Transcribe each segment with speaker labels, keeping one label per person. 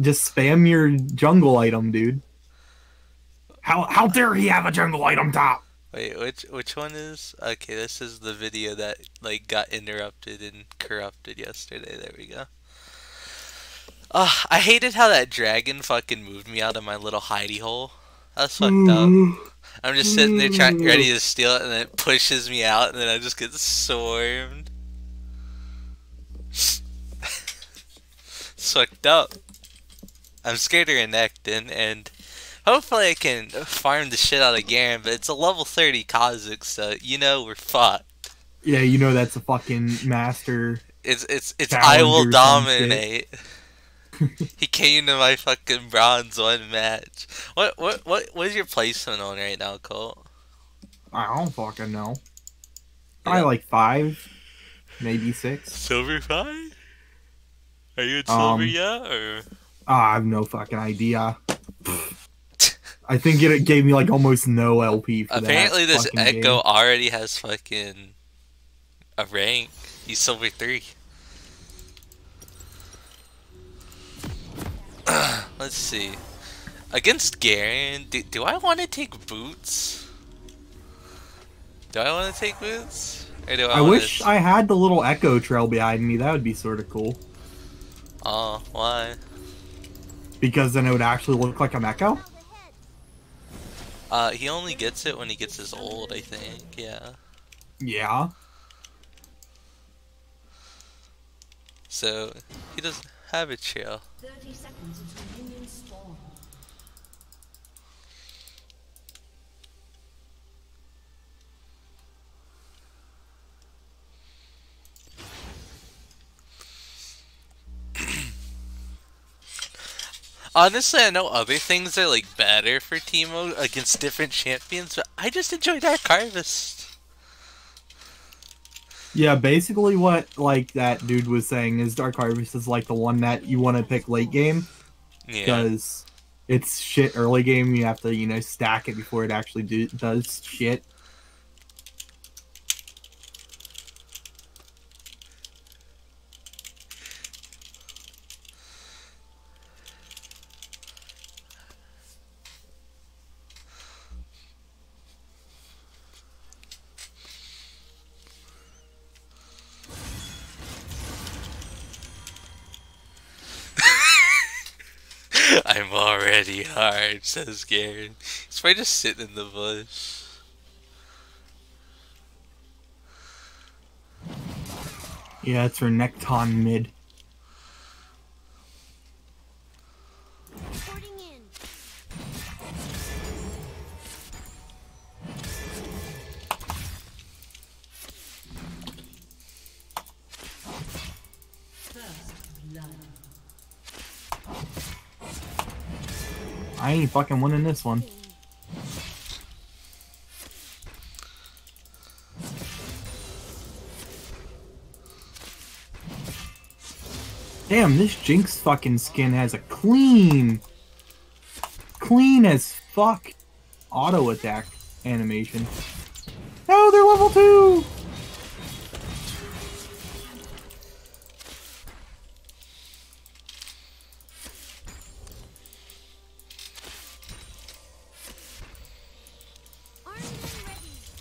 Speaker 1: just spam your jungle item, dude. How how dare he have a jungle item top?
Speaker 2: Wait, which which one is? Okay, this is the video that like got interrupted and corrupted yesterday. There we go. Ah, I hated how that dragon fucking moved me out of my little hidey hole. That's fucked up. I'm just sitting there trying, ready to steal it, and then it pushes me out, and then I just get swarmed. it's fucked up. I'm scared of Renekton, and hopefully I can farm the shit out of Garen, but it's a level 30 Kha'Zix, so you know we're fucked.
Speaker 1: Yeah, you know that's a fucking master.
Speaker 2: It's it's it's I will dominate. he came to my fucking bronze one match. What what what what is your placement on right now, Colt?
Speaker 1: I don't fucking know. Yeah. I like five, maybe six.
Speaker 2: Silver five? Are you at silver um, yet, or?
Speaker 1: Ah, I have no fucking idea. I think it gave me like almost no LP.
Speaker 2: Apparently, this Ekko game. already has fucking a rank. He's silver three. Let's see. Against Garen, do, do I want to take boots? Do I want to take boots?
Speaker 1: Or do I, I wish I had the little echo trail behind me. That would be sort of cool.
Speaker 2: Oh, why?
Speaker 1: Because then it would actually look like a echo?
Speaker 2: Uh, he only gets it when he gets his old, I think, yeah.
Speaker 1: Yeah?
Speaker 2: So, he doesn't have a trail. 30 seconds Honestly, I know other things are like better for Teemo against different champions, but I just enjoy Dark Harvest.
Speaker 1: Yeah, basically what like that dude was saying is Dark Harvest is like the one that you want to pick late game because yeah. it's shit early game. You have to you know stack it before it actually do, does shit.
Speaker 2: I'm already hard, says Garen. He's probably just sitting in the bush.
Speaker 1: Yeah, it's Renekton mid. Fucking winning this one. Damn, this Jinx fucking skin has a clean, clean as fuck auto attack animation. No, they're level 2!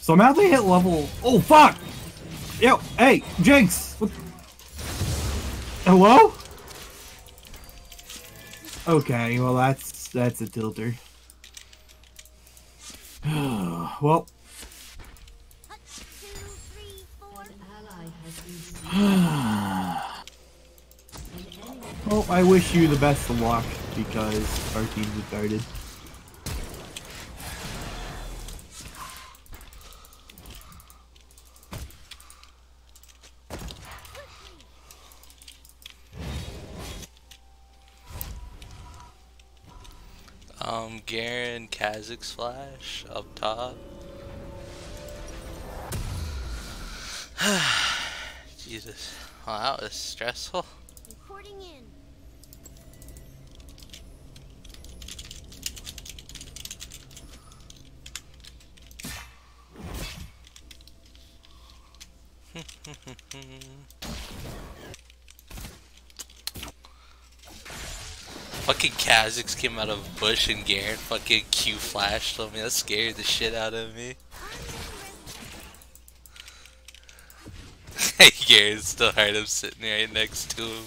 Speaker 1: So now they hit level. Oh fuck! Yo, hey, Jinx. What... Hello? Okay, well that's that's a tilter. well. well, I wish you the best of luck because our team's retarded.
Speaker 2: Um, Kha'Zix Flash up top. Jesus. Wow, that was stressful. Reporting in. Fucking Kha'Zix came out of bush and Garen fucking Q flashed on me. That scared the shit out of me. Garen's still hard. I'm sitting right next to him.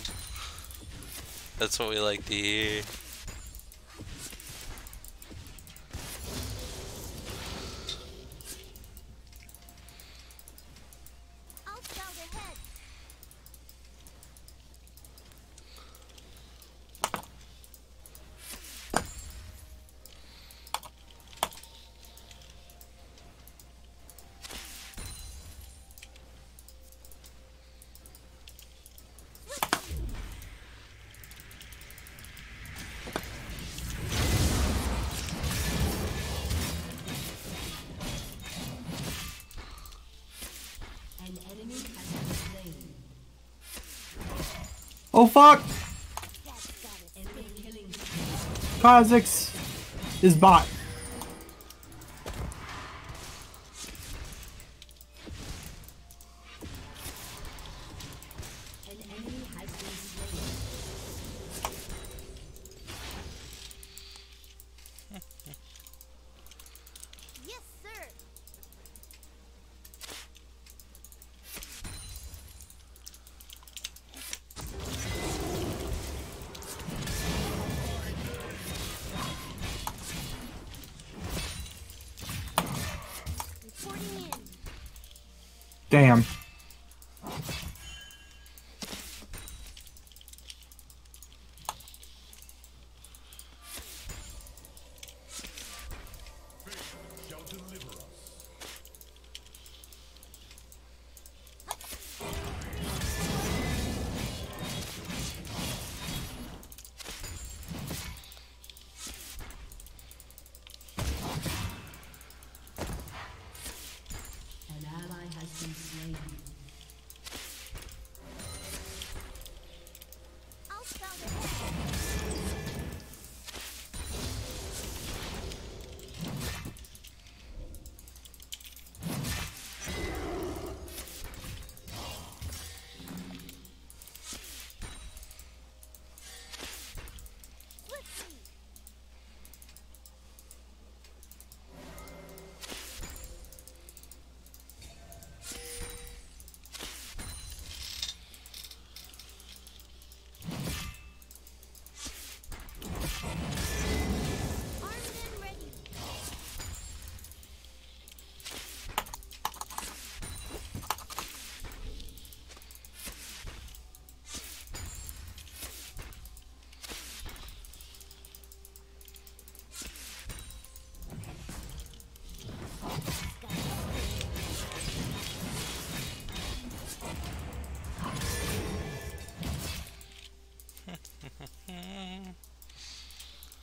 Speaker 2: That's what we like to hear.
Speaker 1: Oh fuck! Kha'Zix is bot.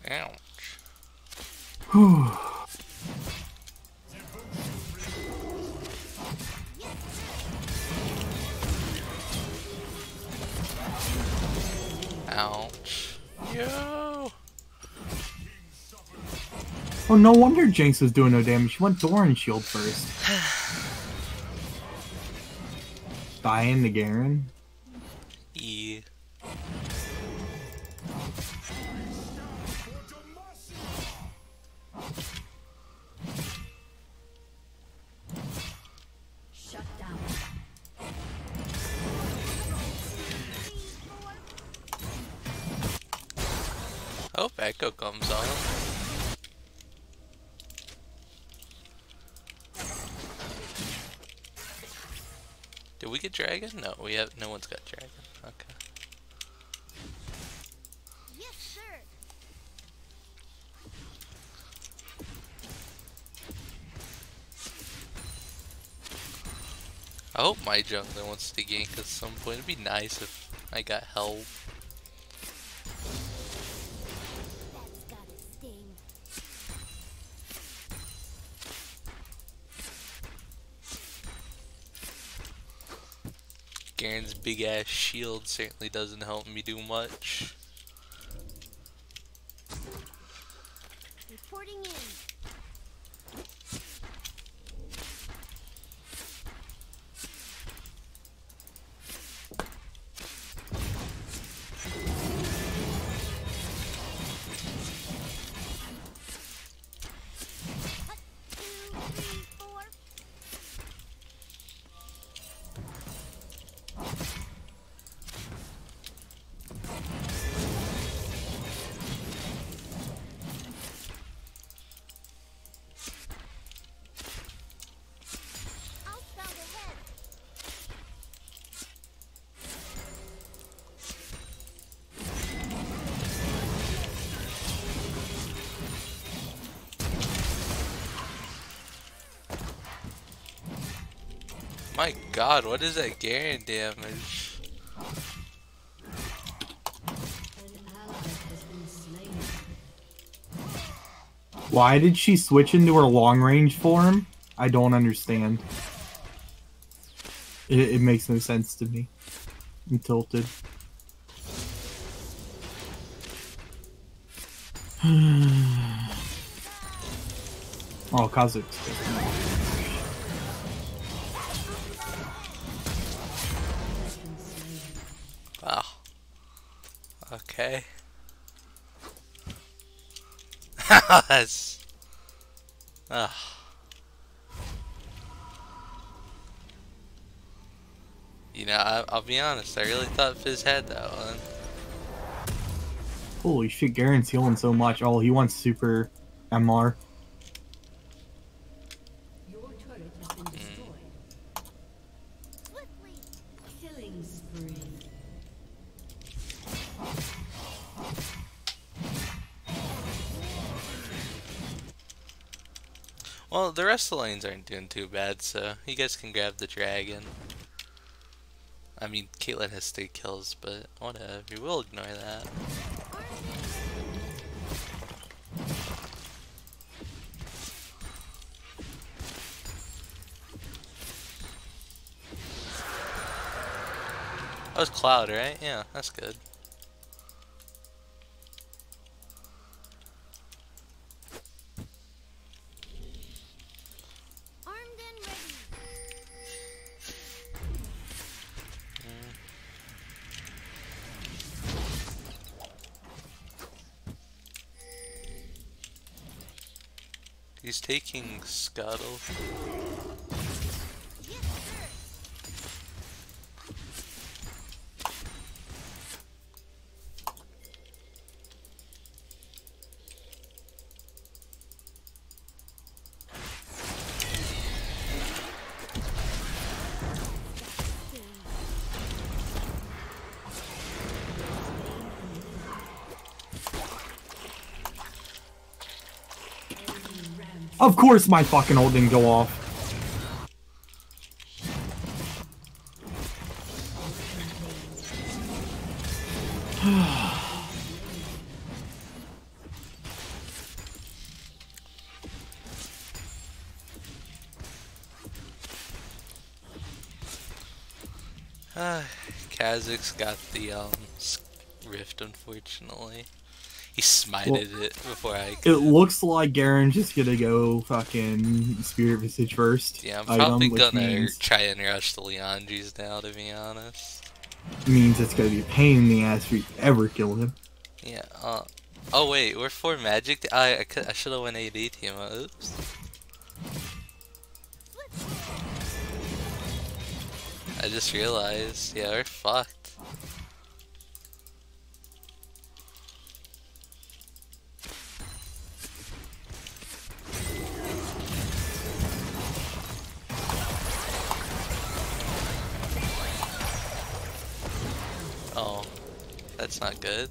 Speaker 2: Ouch. Ouch. Yo.
Speaker 1: Oh, no wonder Jinx was doing no damage. She went Doran Shield first. Dying the Garen.
Speaker 2: Dragon? No, we have. No one's got dragon. Okay.
Speaker 3: Yes, sir.
Speaker 2: I hope my jungler wants to gank at some point. It'd be nice if I got help. Garen's big ass shield certainly doesn't help me do much. God, what is that Garen damage?
Speaker 1: Why did she switch into her long range form? I don't understand. It, it makes no sense to me. I'm tilted. oh,
Speaker 2: Kha'Zix. Okay. That's. Ugh. You know, I, I'll be honest. I really thought Fizz had that one.
Speaker 1: Holy shit, Garen's healing so much. Oh, he wants super MR.
Speaker 2: the rest of the lanes aren't doing too bad, so you guys can grab the dragon. I mean, Caitlyn has three kills, but whatever. We'll ignore that. That was Cloud, right? Yeah, that's good. He's taking Scuttle.
Speaker 1: Of course my fucking ult didn't go off.
Speaker 2: Kha'Zix got the um rift, unfortunately. Smited it before I
Speaker 1: It looks like Garen's just gonna go fucking Spirit Visage first.
Speaker 2: Yeah, I'm probably
Speaker 1: which
Speaker 2: gonna
Speaker 1: means,
Speaker 2: try and rush the Liandry's now, to be honest.
Speaker 1: means it's gonna be a pain in the ass if you ever kill him.
Speaker 2: Yeah, uh. Oh, wait, we're for magic? I, I, I should have went AD uh, Oops. I just realized. Yeah, we're fucked. Oh, that's not good.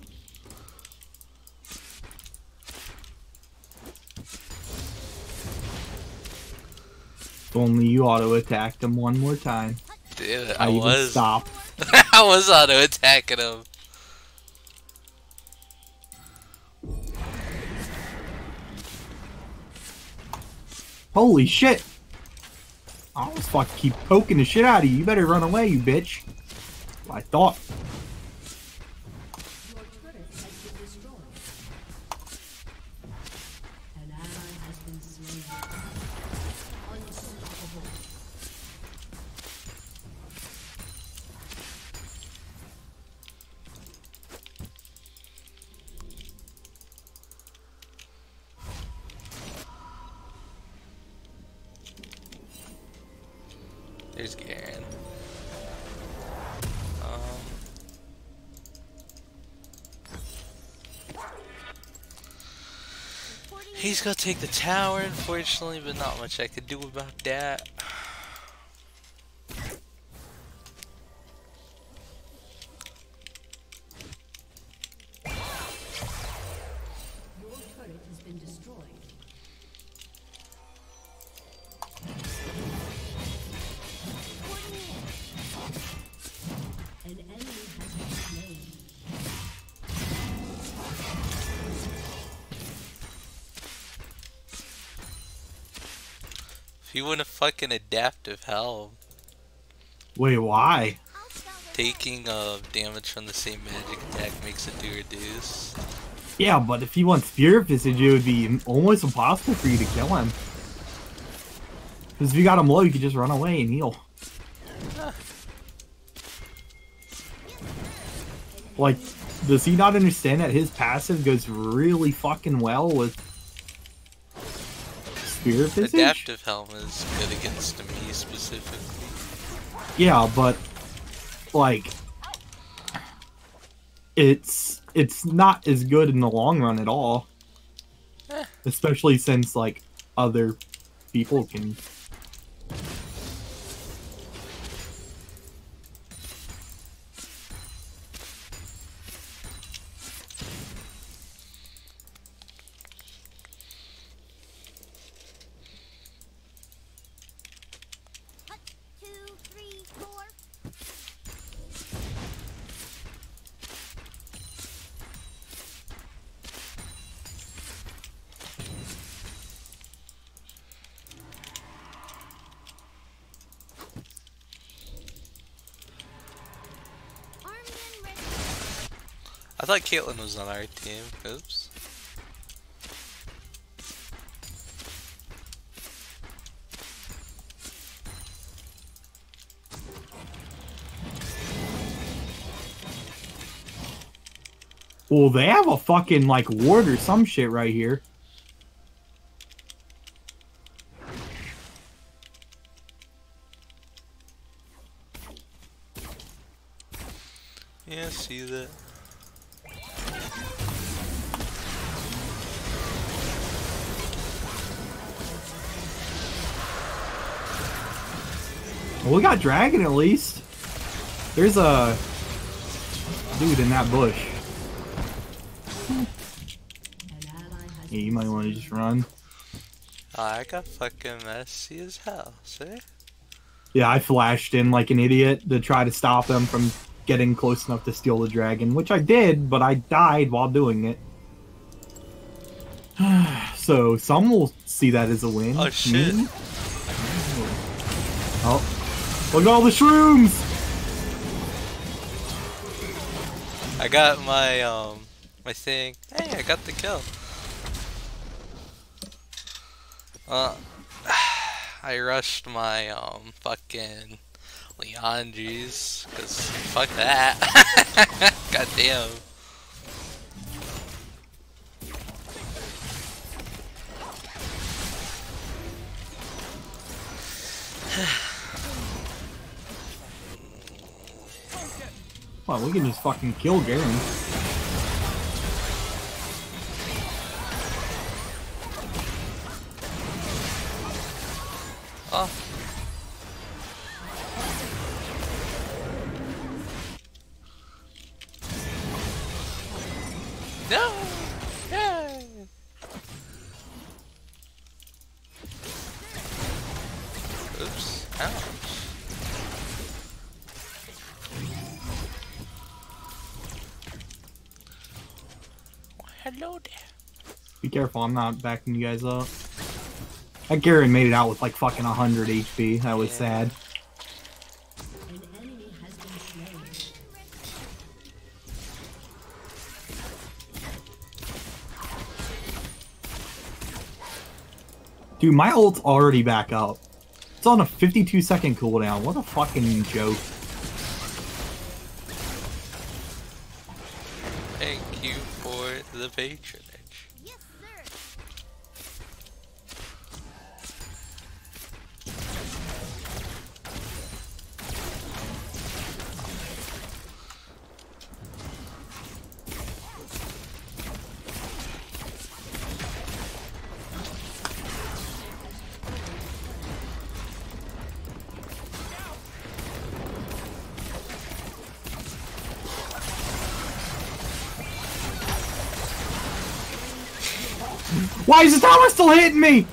Speaker 1: If only you auto attacked him one more time.
Speaker 2: Dude,
Speaker 1: I,
Speaker 2: I was
Speaker 1: stop.
Speaker 2: I was auto attacking him.
Speaker 1: Holy shit! I'll just fucking keep poking the shit out of you. You better run away, you bitch. I thought.
Speaker 2: Garen. Um, he's gonna take the tower, unfortunately, but not much I could do about that. Fucking adaptive helm.
Speaker 1: Wait, why?
Speaker 3: I'll sell them.
Speaker 2: Taking uh, damage from the same magic attack makes it do reduce.
Speaker 1: Yeah, but if he wants Spirit Visage, it would be almost impossible for you to kill him. Because if you got him low, you could just run away and heal. Like, does he not understand that his passive goes really fucking well with Visage?
Speaker 2: Adaptive helm is good against me specifically.
Speaker 1: Yeah, but like it's it's not as good in the long run at all.
Speaker 2: Eh.
Speaker 1: Especially since like other people can
Speaker 2: Caitlyn was on our team. Oops.
Speaker 1: Well, they have a fucking like ward or some shit right here. Well, we got dragon at least. There's a dude in that bush. Yeah, you might want to just run.
Speaker 2: I got fucking messy as hell, see?
Speaker 1: Yeah, I flashed in like an idiot to try to stop them from getting close enough to steal the dragon, which I did, but I died while doing it. so some will see that as a win.
Speaker 2: Oh, shit.
Speaker 1: Me? Oh, look at all the shrooms!
Speaker 2: I got my, um, my thing. Hey, I got the kill. Uh, I rushed my, um, fucking Liandry's, cause fuck that. God damn.
Speaker 1: Well, we can just fucking kill Garen.
Speaker 2: Oh.
Speaker 1: Careful, I'm not backing you guys up. That Garen made it out with like fucking 100 HP. That was
Speaker 2: Yeah.
Speaker 1: sad.
Speaker 4: an enemy has been slain.
Speaker 1: Dude, my ult's already back up. It's on a 52 second cooldown. What a fucking joke. Why is the tower still hitting me?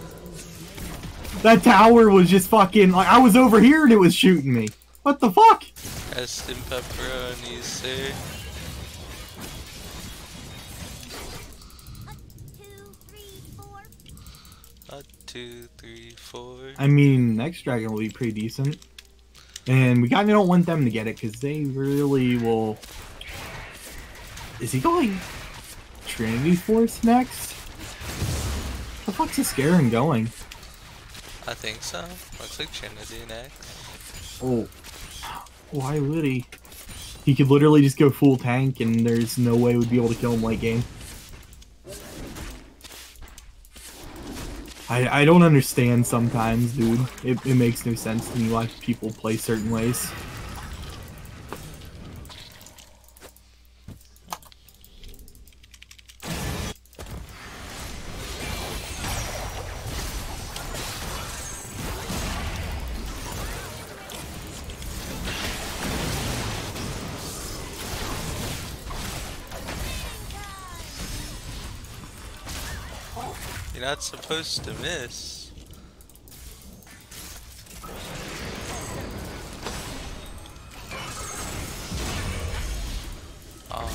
Speaker 1: That tower was just fucking like I was over here and it was shooting me. What the fuck?
Speaker 2: Rest in sir. Eh?
Speaker 3: One, two, three, four.
Speaker 2: A two, three, four.
Speaker 1: I mean, next dragon will be pretty decent. And we kind of don't want them to get it because they really will. Is he going Trinity Force next? The fuck's this Garen going?
Speaker 2: I think so. Looks like Trinity next.
Speaker 1: Oh, why would he? He could literally just go full tank, and there's no way we'd be able to kill him late game. I I don't understand sometimes, dude. It, it makes no sense to me why people play certain ways.
Speaker 2: Supposed to miss. Oh.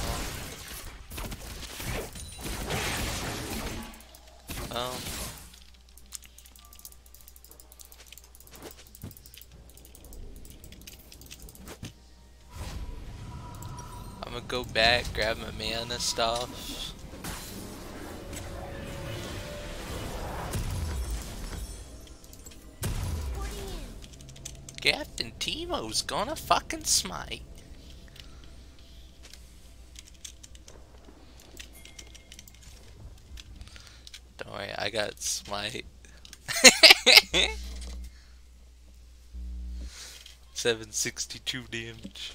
Speaker 2: Well. Um. I'm gonna go back, grab my mana stuff. Teemo's gonna fucking smite. Don't worry, I got smite. Seven sixty two damage.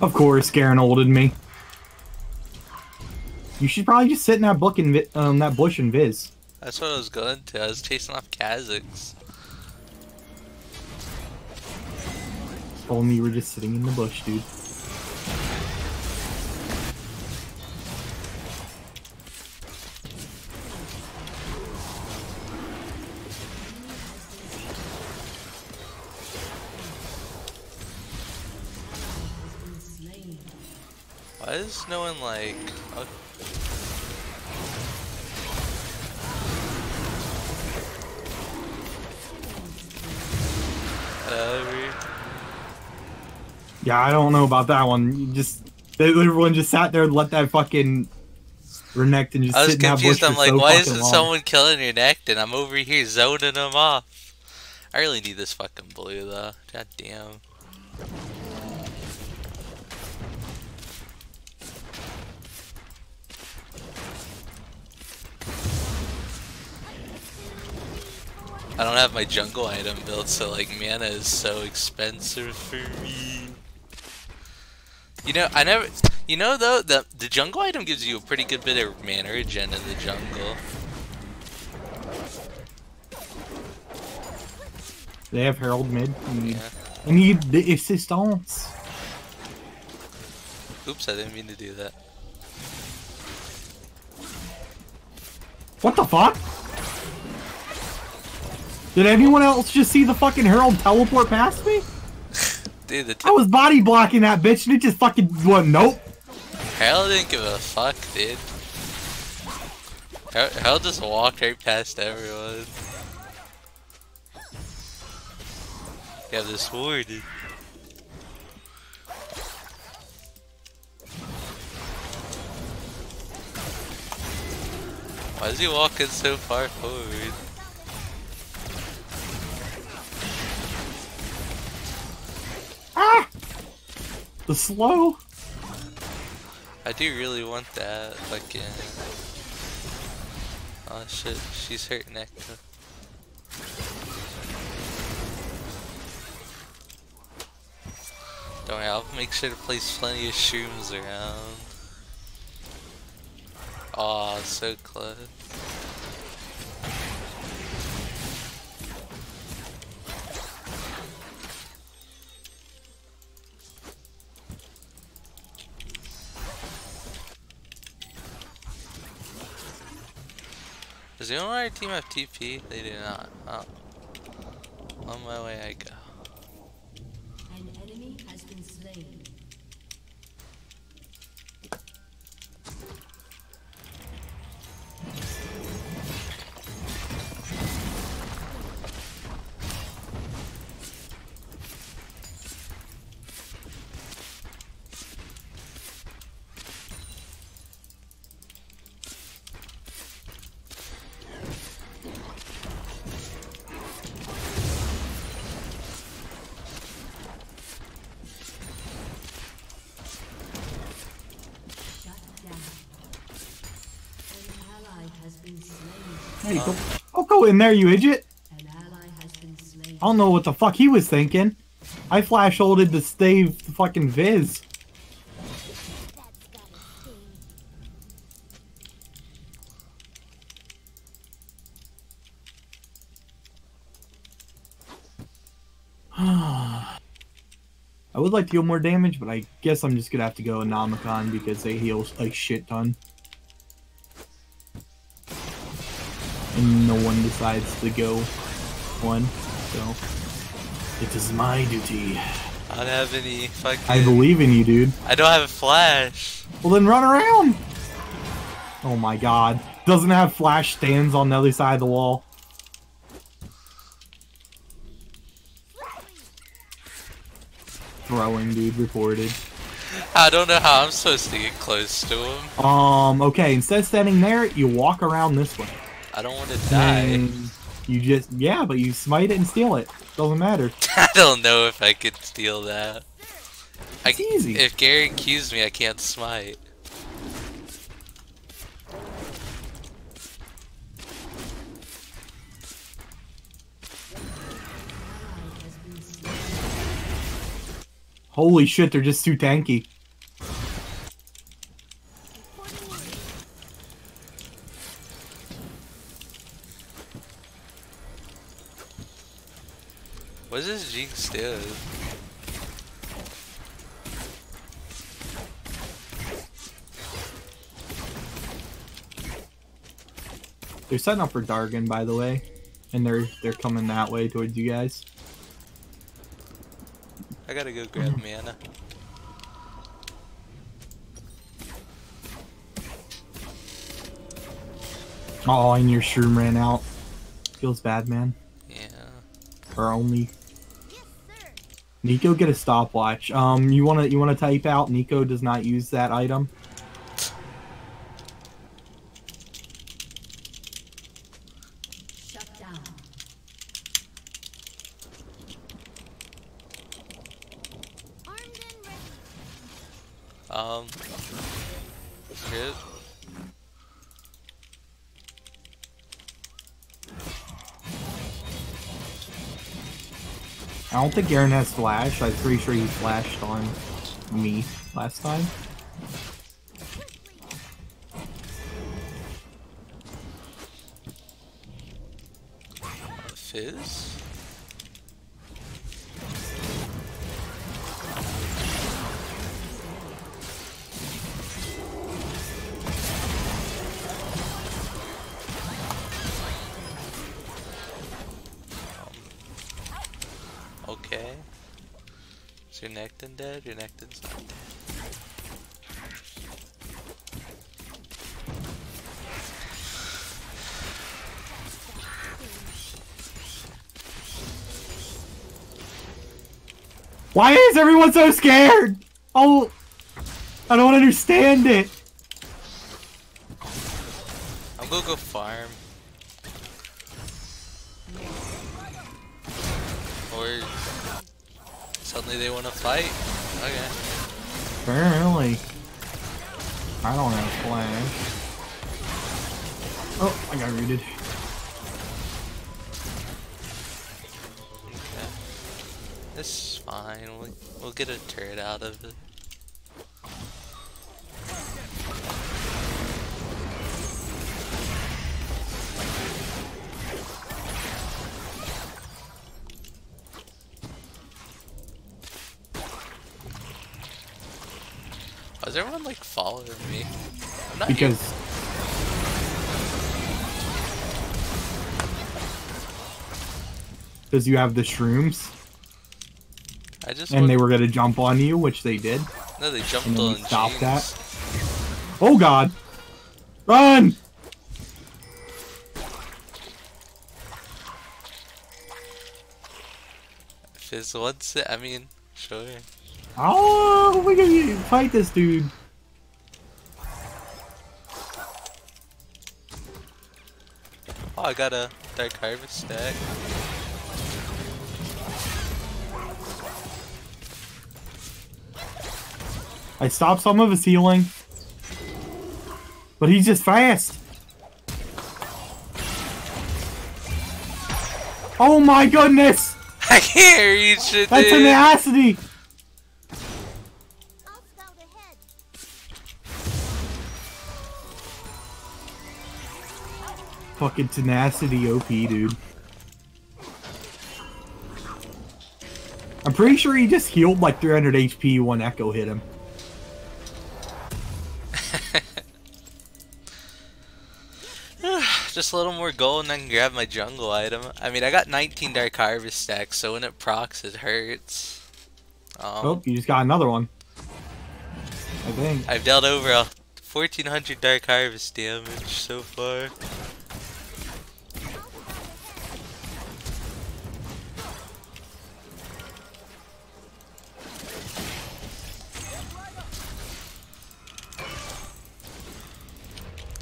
Speaker 1: Of course, Garen ulted me. You should probably just sit in that book and um that bush and viz.
Speaker 2: That's what I was going to. I was chasing off
Speaker 1: Kha'Zix. Only you were just sitting in the bush, dude.
Speaker 2: Why is no one like? Oh.
Speaker 1: Yeah, I don't know about that one. You just everyone just sat there and let that fucking Renekton and just
Speaker 2: I was
Speaker 1: sit in that bush
Speaker 2: confused. I'm like,
Speaker 1: so
Speaker 2: why isn't
Speaker 1: long.
Speaker 2: someone killing? And I'm over here zoning them off. I really need this fucking blue though. God damn. I don't have my jungle item built, so like mana is so expensive for me. You know, I never. You know though, the the jungle item gives you a pretty good bit of mana regen in the jungle.
Speaker 1: They have Herald mid. You need,
Speaker 2: Yeah.
Speaker 1: you need the assistance.
Speaker 2: Oops, I didn't mean to do that.
Speaker 1: What the fuck? Did anyone else just see the fucking Herald teleport past me?
Speaker 2: Dude, the
Speaker 1: I was body blocking that bitch and it just fucking went nope.
Speaker 2: Herald didn't give a fuck, dude. Herald just walked right past everyone. You have this sword, dude. Why is he walking so far forward?
Speaker 1: Ah! The slow.
Speaker 2: I do really want that fucking. Oh shit, she's hurting Ekko. Don't worry, I'll make sure to place plenty of shrooms around. Aw, so close. Does the on our team have TP? They do not. Oh. On my way I go.
Speaker 1: Hey, don't, don't go in there, you idiot. I don't know what the fuck he was thinking. I flash holded to save the fucking Viz. I would like to deal more damage, but I guess I'm just gonna have to go Anomicon because they heal like shit ton. And no one decides to go one, so it is my duty.
Speaker 2: I don't have any fucking.
Speaker 1: I believe in you, dude.
Speaker 2: I don't have a flash.
Speaker 1: Well then run around! Oh my god. Doesn't have flash stands on the other side of the wall. Throwing, dude, reported.
Speaker 2: I don't know how I'm supposed to get close to him.
Speaker 1: Um, okay, instead of standing there, you walk around this way.
Speaker 2: I don't want to die.
Speaker 1: And you just, yeah, but you smite it and steal it. Doesn't matter.
Speaker 2: I don't know if I could steal that. I,
Speaker 1: easy.
Speaker 2: If Gary accused me, I can't smite.
Speaker 1: Holy shit, they're just too tanky. Setting up for Dargon, by the way. And they're they're coming that way towards you guys.
Speaker 2: I gotta go grab mana.
Speaker 1: Oh, and your shroom ran out. Feels bad, man.
Speaker 2: Yeah.
Speaker 1: Or only
Speaker 3: Yes.
Speaker 1: Neeko get a stopwatch. Um, you wanna you wanna type out Neeko does not use that item. Think Aaron has flash. I'm pretty sure he flashed on me last time. Why is everyone so scared? Oh, I don't understand it.
Speaker 2: I'm gonna go farm. Or suddenly they want to fight. Okay.
Speaker 1: Apparently. I don't have flash. Oh, I got rooted.
Speaker 2: We'll, we'll get a turret out of it. Why is everyone like following me? I'm not here-
Speaker 1: Because because you have the shrooms
Speaker 2: just
Speaker 1: and they were gonna jump on you, which they did.
Speaker 2: no, they jumped
Speaker 1: and then
Speaker 2: on
Speaker 1: you stopped that. Oh god! Run!
Speaker 2: Fizz wants it. I mean, sure.
Speaker 1: Oh, we gotta fight this dude.
Speaker 2: Oh, I got a Dark Harvest stack.
Speaker 1: I stopped some of his healing, but he's just fast. Oh my goodness!
Speaker 2: I can't reach it,
Speaker 1: That's
Speaker 2: dude.
Speaker 1: tenacity!
Speaker 3: I'll scout ahead.
Speaker 1: Fucking tenacity OP, dude. I'm pretty sure he just healed like 300 HP when Ekko hit him.
Speaker 2: Just a little more gold and I can grab my jungle item. I mean, I got 19 Dark Harvest stacks, so when it procs, it hurts. Um,
Speaker 1: Oh, you just got another one. I think.
Speaker 2: I've dealt over 1400 Dark Harvest damage so far.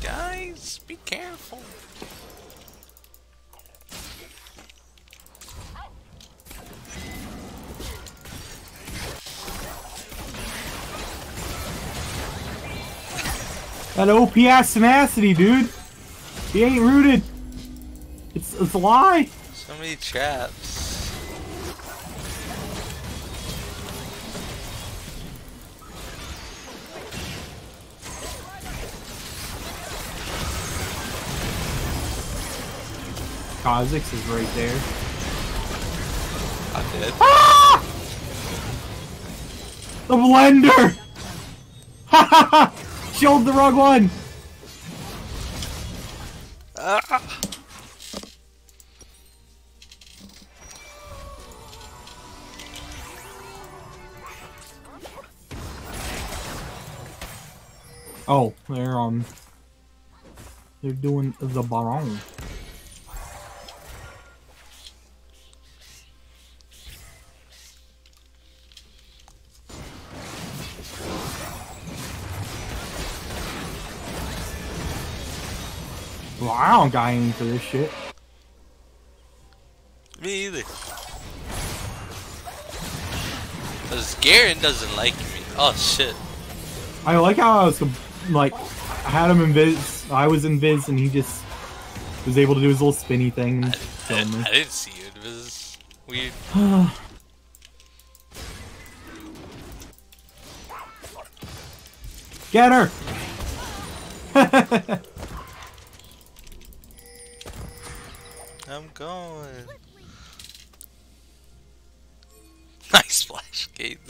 Speaker 2: Guys, be careful.
Speaker 1: That OP ass tenacity, dude. He ain't rooted. It's it's a lie.
Speaker 2: So many traps.
Speaker 1: Kha'Zix is right there.
Speaker 2: I'm dead.
Speaker 1: Ah! The blender! Ha ha ha! Showed the wrong one!
Speaker 2: Ah.
Speaker 1: Oh, they're um they're doing the Baron. I don't got any for this shit.
Speaker 2: Me either. Cause Garen doesn't like me. Oh shit.
Speaker 1: I like how I was like I had him in Viz. I was in Viz, and he just was able to do his little spinny thing. and
Speaker 2: I. I didn't see you. It was weird.
Speaker 1: Get her!
Speaker 2: going. Nice splash gate.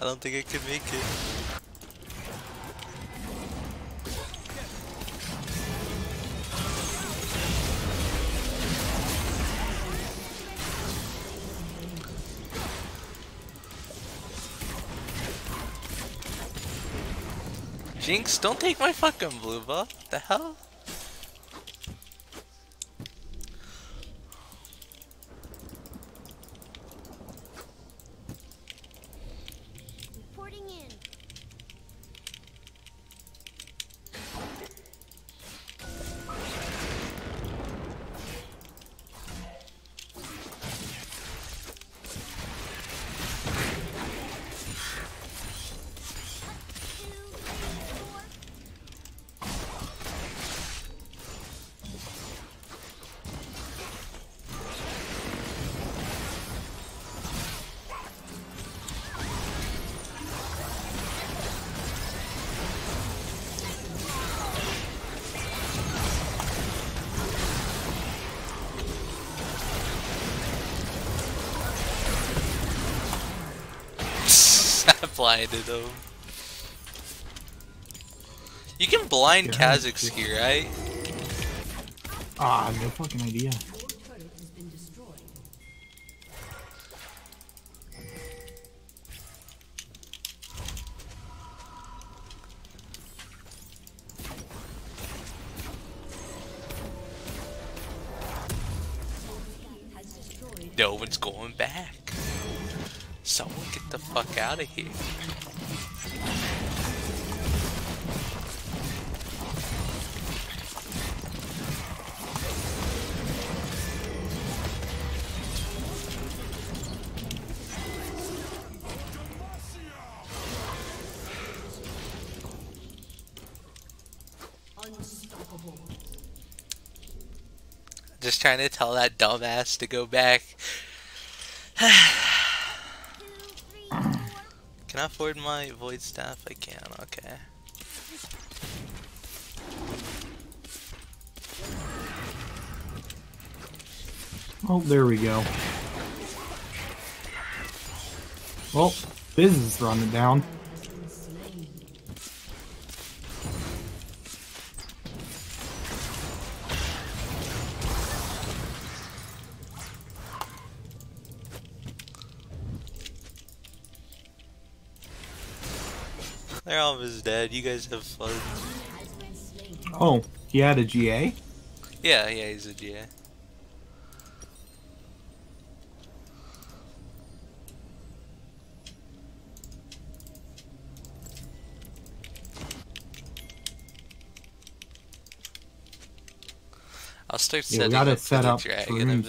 Speaker 2: I don't think I can make it. Jinx, don't take my fucking blue buff. What the hell? I blinded him. You can blind
Speaker 1: Yeah.
Speaker 2: Kha'Zix here, right?
Speaker 1: Ah, no fucking idea.
Speaker 2: of here. Just trying to tell that dumbass to go back. Afford my void staff? I can, okay.
Speaker 1: Oh, there we go. Well, Fizz is running down.
Speaker 2: They're dead. You guys have fun.
Speaker 1: Oh, he had a GA?
Speaker 2: Yeah, yeah, he's a GA. I'll start
Speaker 1: Yeah, we
Speaker 2: setting
Speaker 1: gotta
Speaker 2: up for
Speaker 1: set
Speaker 2: the
Speaker 1: up
Speaker 2: dragon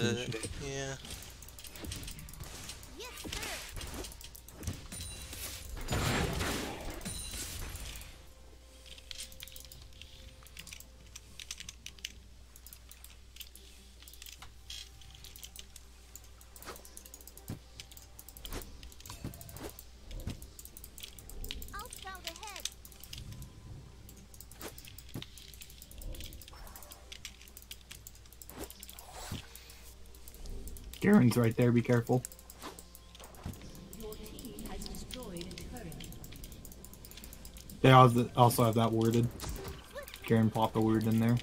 Speaker 1: Right there, be careful. They also have that warded. Garen popped a ward in there.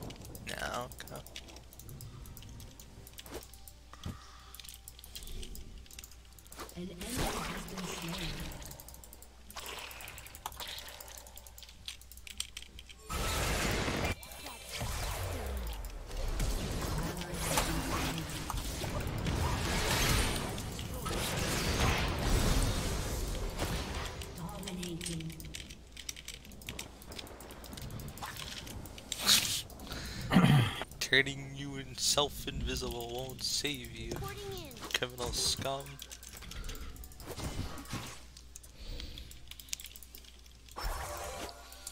Speaker 2: Save you, criminal scum.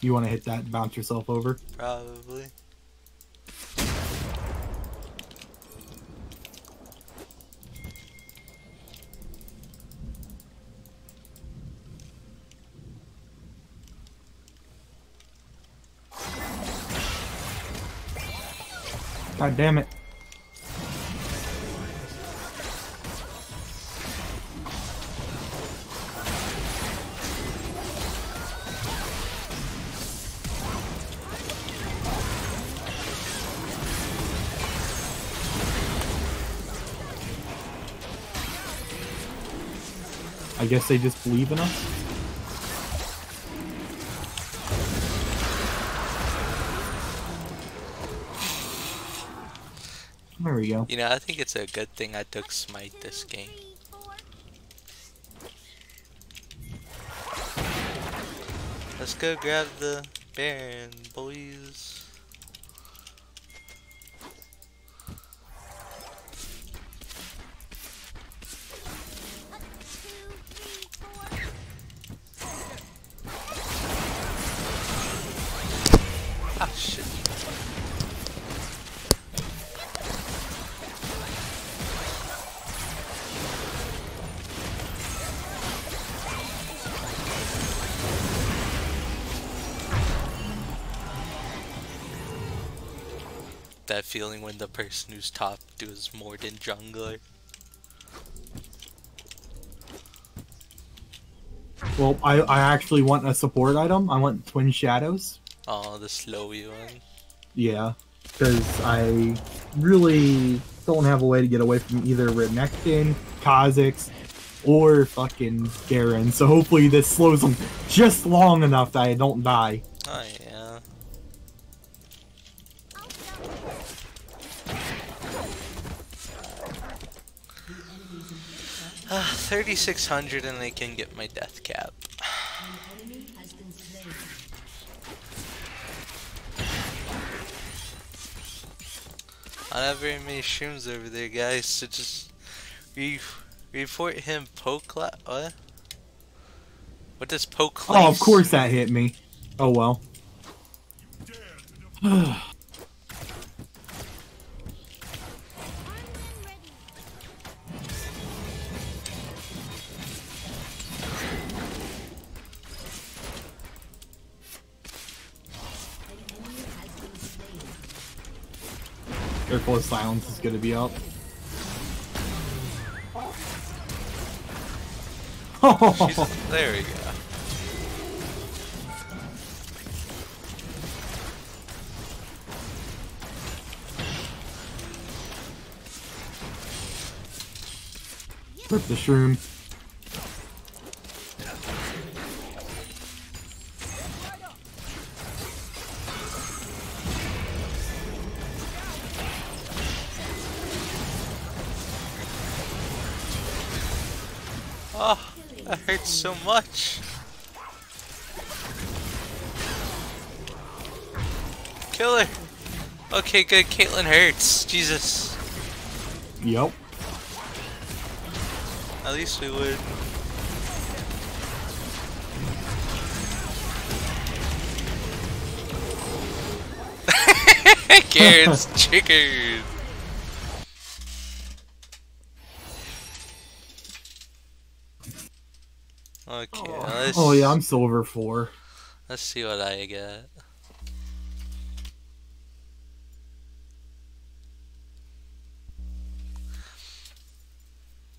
Speaker 1: You want to hit that and bounce yourself over?
Speaker 2: Probably.
Speaker 1: God damn it. I guess they just believe in us. There we go.
Speaker 2: You know, I think it's a good thing I took Smite this game. Let's go grab the Baron, boys. Feeling when the person who's top does more than jungler.
Speaker 1: Well, I, I actually want a support item. I want Twin Shadows.
Speaker 2: Oh, the slowy one.
Speaker 1: Yeah, because I really don't have a way to get away from either Renekton, Kha'Zix, or fucking Garen. So hopefully this slows them just long enough that I don't die.
Speaker 2: Oh yeah. Ah, 3600 and I can get my death cap.
Speaker 4: An enemy has been slain.
Speaker 2: I don't have very many shrooms over there, guys, so just re report him poke what? What does poke
Speaker 1: Oh, of course that hit me. Oh well. Airflow Silence is gonna be up.
Speaker 2: She's, there we go.
Speaker 1: Rip the shroom.
Speaker 2: Oh, that hurts so much. Kill her. Okay, good. Caitlyn hurts. Jesus.
Speaker 1: Yep.
Speaker 2: At least we would. Karen's triggered. Okay, let's,
Speaker 1: Oh yeah, I'm silver four.
Speaker 2: let's see what I get.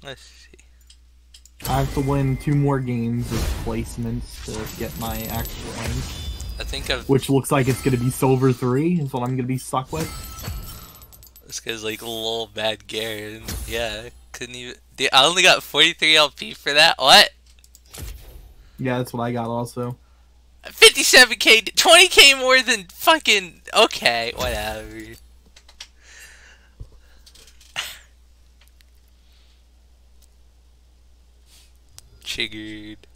Speaker 2: Let's see.
Speaker 1: I have to win two more games of placements to get my actual rank,
Speaker 2: I think I've
Speaker 1: which looks like it's gonna be silver three. Is what I'm gonna be stuck with.
Speaker 2: This guy's like a little bad Garen. Yeah, couldn't even. Dude, I only got 43 LP for that. What?
Speaker 1: Yeah, that's what I got also.
Speaker 2: 57k, 20k more than fucking. Okay, whatever. Triggered.